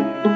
Música